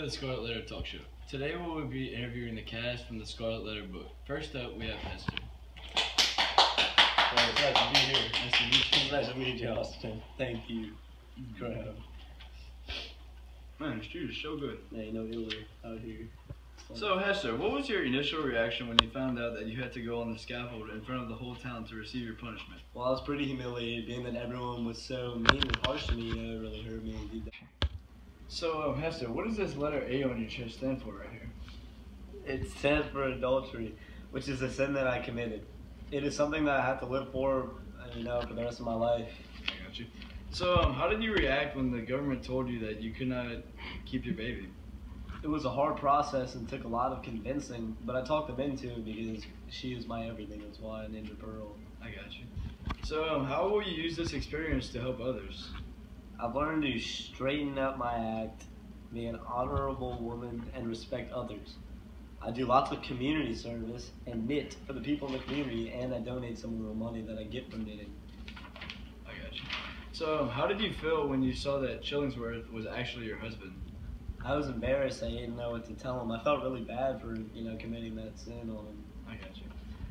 to the Scarlet Letter Talk Show. Today we will be interviewing the cast from the Scarlet Letter book. First up, we have Hester. Well, it's nice to be here. Nice to meet you. It's nice to meet you, Austin. Thank you. Graham. Man, this dude is so good. Yeah, you know Italy out here. So Hester, what was your initial reaction when you found out that you had to go on the scaffold in front of the whole town to receive your punishment? well, I was pretty humiliated, being that everyone was so mean and harsh to me. It really hurt me. So um, Hester, what does this letter A on your chest stand for right here? It stands for adultery, which is a sin that I committed. It is something that I have to live for, you know, for the rest of my life. I got you. So um, how did you react when the government told you that you could not keep your baby? It was a hard process and took a lot of convincing, but I talked them into it because she is my everything. That's why I named her Pearl. I got you. So um, how will you use this experience to help others? I've learned to straighten up my act, be an honorable woman, and respect others. I do lots of community service and knit for the people in the community, and I donate some of the money that I get from knitting. I got you. So um, how did you feel when you saw that Chillingsworth was actually your husband? I was embarrassed. I didn't know what to tell him. I felt really bad for you know committing that sin on him. I got you.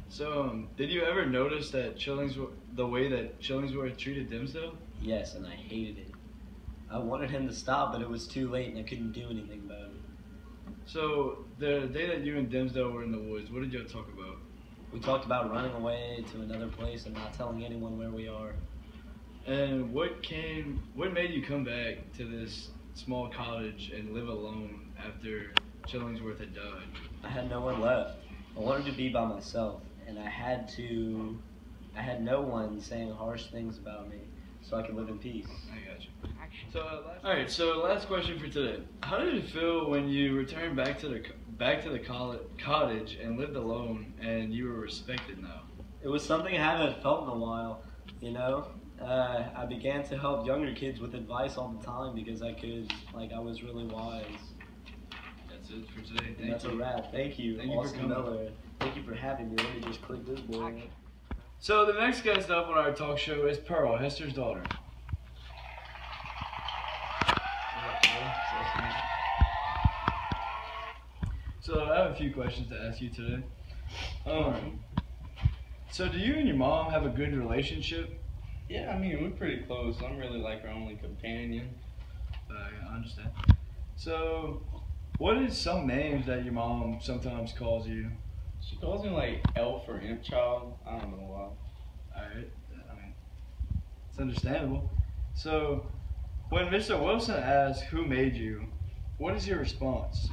So um, did you ever notice that Chillingsworth, the way that Chillingsworth treated Dimmesdale? Yes, and I hated it. I wanted him to stop, but it was too late, and I couldn't do anything about it. So the day that you and Dimmesdale were in the woods, what did y'all talk about? We talked about running away to another place and not telling anyone where we are. And what came? What made you come back to this small cottage and live alone after Chillingsworth had died? I had no one left. I wanted to be by myself, and I had to. I had no one saying harsh things about me, so I can live in peace. I got you. So, uh, last, all right. So, last question for today: How did it feel when you returned back to the back to the coll- cottage and lived alone, and you were respected now? It was something I haven't felt in a while, you know. Uh, I began to help younger kids with advice all the time because I could, like, I was really wise. That's it for today. And Thank that's you. a wrap. Thank you, Thank you for Austin coming. Miller. Thank you for having me. Let me just click this boy. So the next guest up on our talk show is Pearl, Hester's daughter. So I have a few questions to ask you today. Um, so do you and your mom have a good relationship? Yeah, I mean, we're pretty close. I'm really like her only companion. Uh, I understand. So, what is some names that your mom sometimes calls you? She calls me like elf or imp child. I don't know why. Alright, I mean, it's understandable. So, when Mr. Wilson asks who made you, what is your response?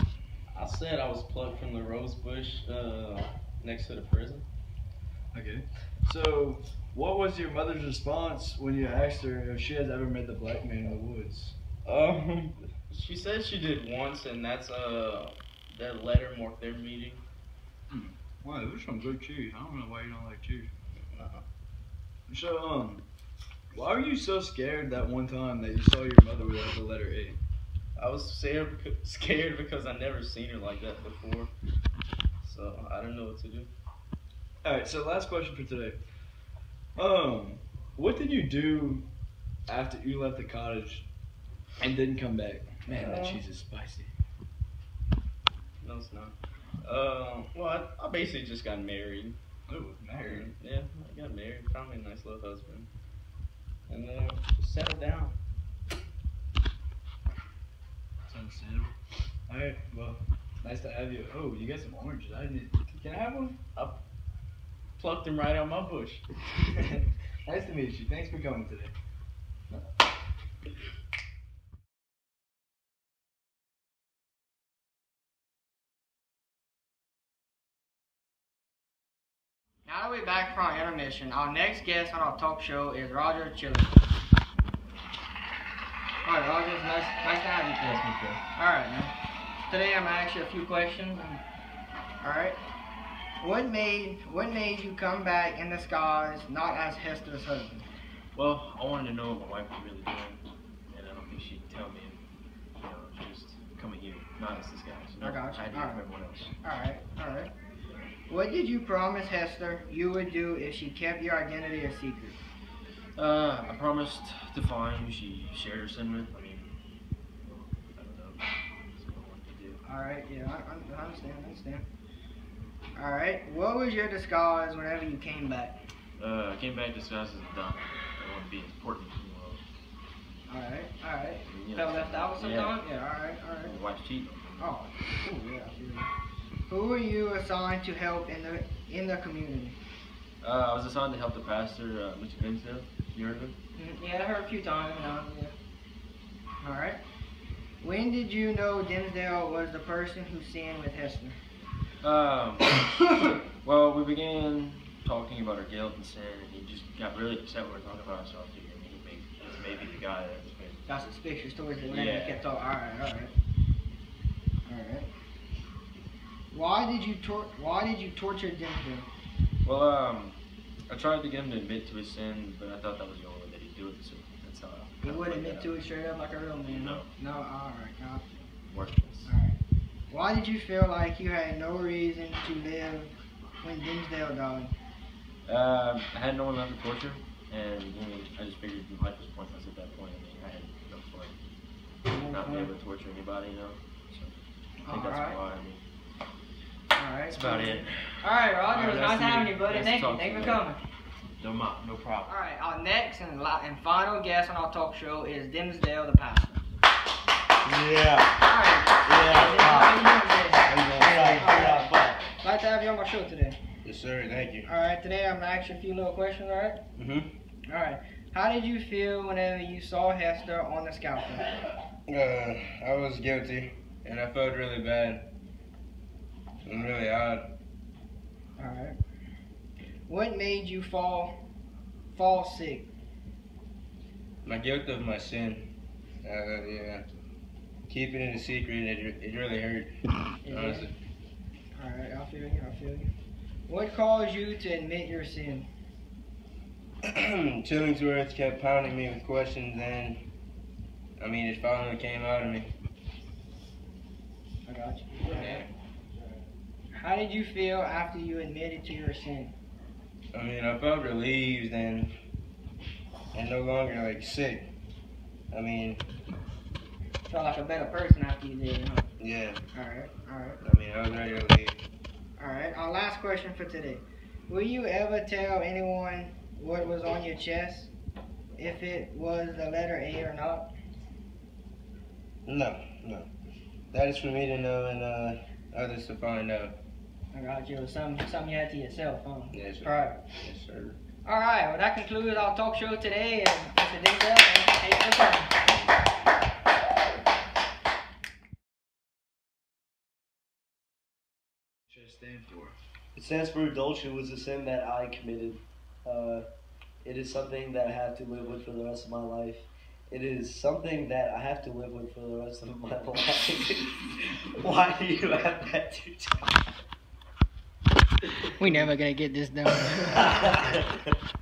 I said I was plucked from the rose bush uh, next to the prison. Okay. So, what was your mother's response when you asked her if she has ever met the black man in the woods? Um, she said she did once, and that's uh that letter marked their meeting. Wow, those are some good cheese. I don't know why you don't like cheese. Uh-huh. So, um, why were you so scared that one time that you saw your mother without the letter A? I was scared because, scared because I never seen her like that before, so I don't know what to do. Alright, so last question for today. Um, what did you do after you left the cottage and didn't come back? Man, that Uh, cheese is spicy. No, it's not. Um, well, I, I basically just got married. Oh, married. Yeah, I got married. Found me a nice little husband. And then just settled down. It's understandable. Alright, well, nice to have you. Oh, you got some oranges. I didn't. Can I have one? I plucked them right out my bush. nice to meet you. Thanks for coming today. Now we're back from our intermission, our next guest on our talk show is Roger Chili. Alright, Roger, it's nice, nice to have you today. Alright, man. Today I'm gonna ask you a few questions. Alright. What made what made you come back in the skies, not as Hester's husband? Well, I wanted to know what my wife was really doing, and I don't think she'd tell me. You know, just coming here, not as this guy. So I got you. I did Alright. from everyone else. Alright, alright. What did you promise Hester you would do if she kept your identity a secret? Uh, I promised to find who she shared her sin with. I mean, I don't know. So, All right. Yeah, I, I, I understand. I understand. All right. What was your disguise whenever you came back? Uh, I came back disguised as a dumb. I want to be important in the world. All right. All right. You Felt left out Yeah. sometime? Yeah. All right. All right. My wife cheat. Oh. Ooh, yeah. I feel you. Who were you assigned to help in the in the community? Uh, I was assigned to help the pastor, uh, Mr. Dinsdale. You heard of him? Mm, Yeah, I heard a few times. Now, yeah. All right. When did you know Dimmesdale was the person who sinned with Hester? Um, well, we began talking about our guilt and sin, and he just got really upset when we were talking about ourselves. He he may, maybe the guy that was been. Got suspicious towards the land. Yeah. Kept talking. All right. All right. All right. Why did you tor- Why did you torture Dimmesdale? Well, um, I tried to get him to admit to his sin, but I thought that was the only way that he'd do it, so that's how I. He would admit to it straight up like a real man. No. No. All right. Gotcha. Worthless. All right. Why did you feel like you had no reason to live when Dimmesdale died? Um, I had no one left to torture, and you know, I just figured life was pointless at that point. I mean, I had no point. not being able to torture anybody, you know. So I think that's Alright. why. I mean, All right. That's about it. All right, Roger. All it was nice nice having you, you. buddy. Thank you. Thank you for coming. No, ma- no problem. All right. Our next and, and final guest on our talk show is Dimmesdale, the pastor. Yeah. All right. Yeah. How you doing today? Yeah, yeah, Nice to have you on my show today. Yes, sir. Thank you. All right. Today I'm gonna ask you a few little questions. All right. Mm-hmm. All right. How did you feel whenever you saw Hester on the scaffold? Uh, I was guilty, and I felt really bad. And really odd. All right. What made you fall fall sick? My guilt of my sin. Uh, yeah. Keeping it a secret, it, it really hurt. Honestly. All right. I feel you. I feel you. What caused you to admit your sin? Chillingsworth kept pounding me with questions, and I mean, it finally came out of me. I got you. How did you feel after you admitted to your sin? I mean, I felt relieved and and no longer like sick. I mean, Felt like a better person after you did, huh? yeah. All right, all right, I mean, I was ready to leave. all right. Our last question for today: Will you ever tell anyone what was on your chest, if it was the letter A or not? No, no. That is for me to know and uh, others to find out. I got you. It was something, something you had to yourself, huh? Yes, sir. Right. Yes, sir. All right. Well, that concludes our talk show today. And Mr. Denzel, thank you for coming. Should stand for. It stands for adultery was a sin that I committed. Uh, it is something that I have to live with for the rest of my life. It is something that I have to live with for the rest of my life. Why do you have that two times? We never gonna get this done.